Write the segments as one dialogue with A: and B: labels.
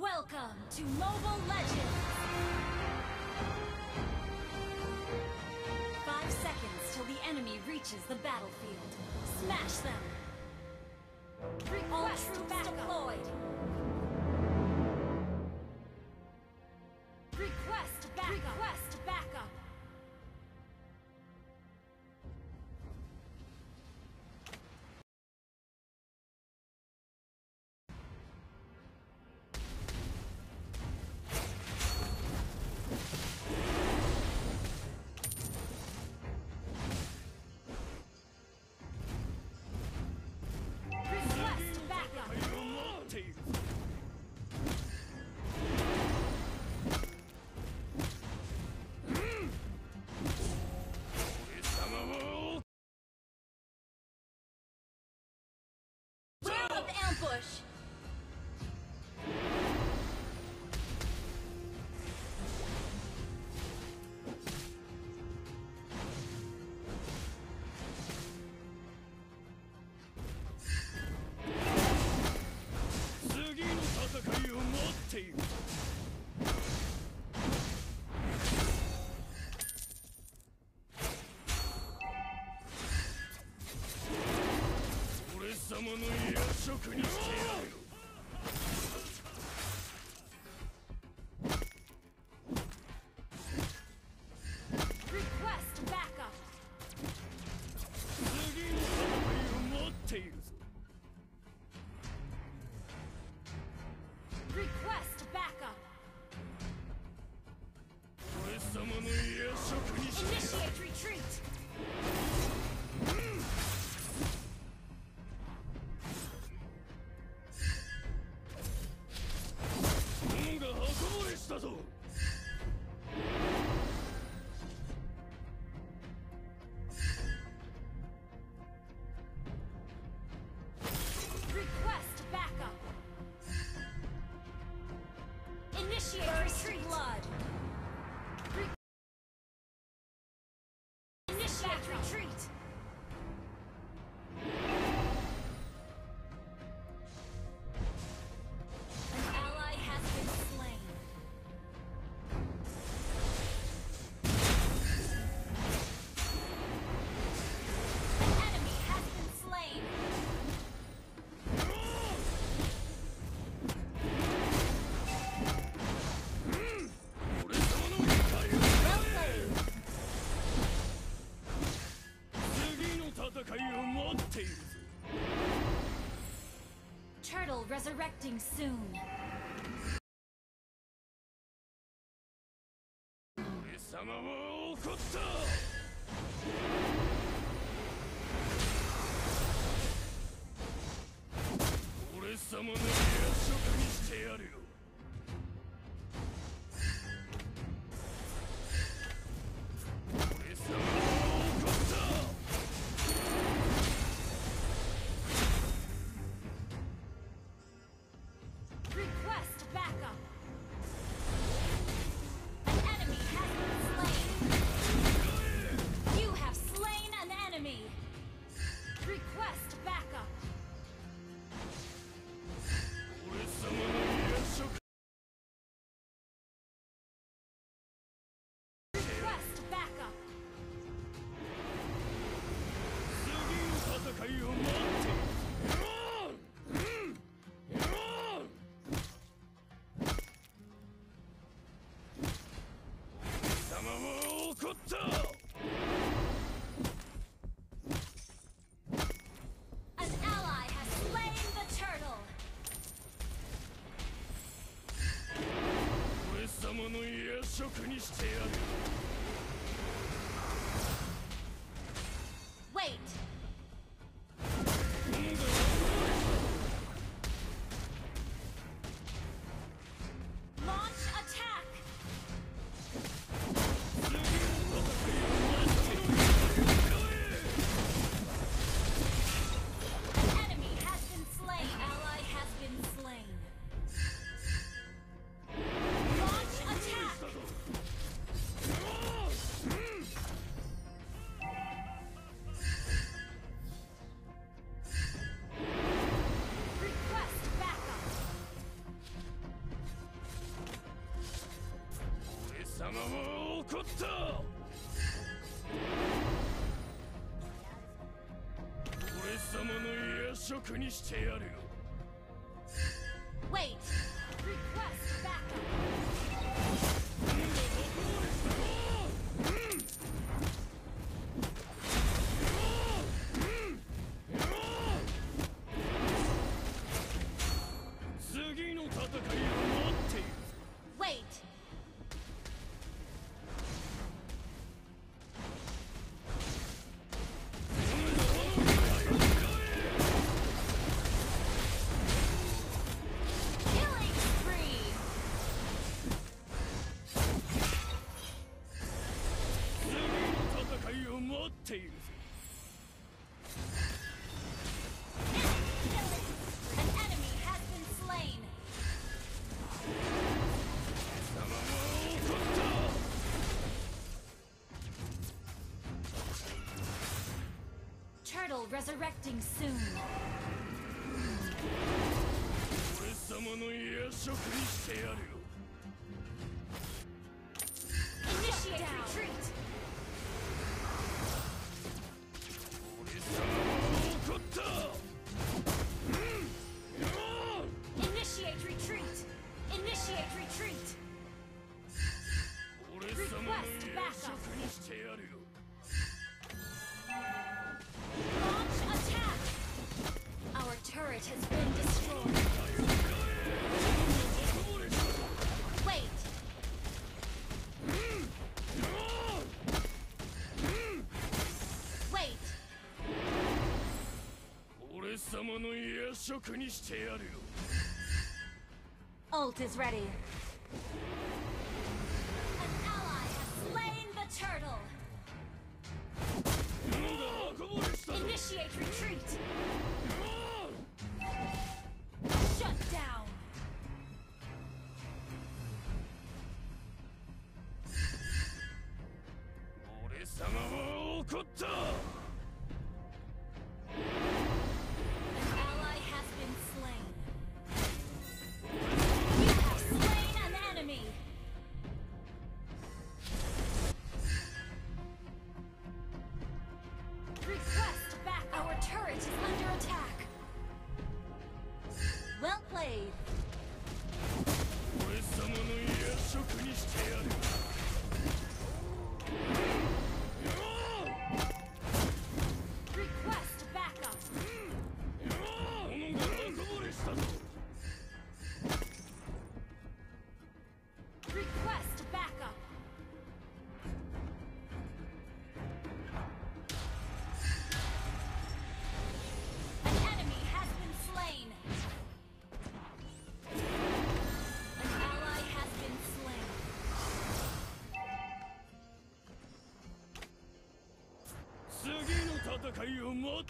A: Welcome to Mobile Legends! Five seconds till the enemy reaches the battlefield. Smash them! Request All troops backup. deployed! Request backup! Request
B: 物役職にしてやる。だぞ。
A: resurrecting soon.
B: 怒った。力にしてやる。
A: resurrecting soon. retreat. Ult is ready. An ally has slain the turtle. Initiate retreat.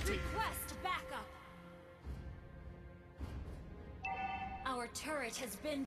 A: Request backup! Our turret has been